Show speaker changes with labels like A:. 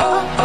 A: oh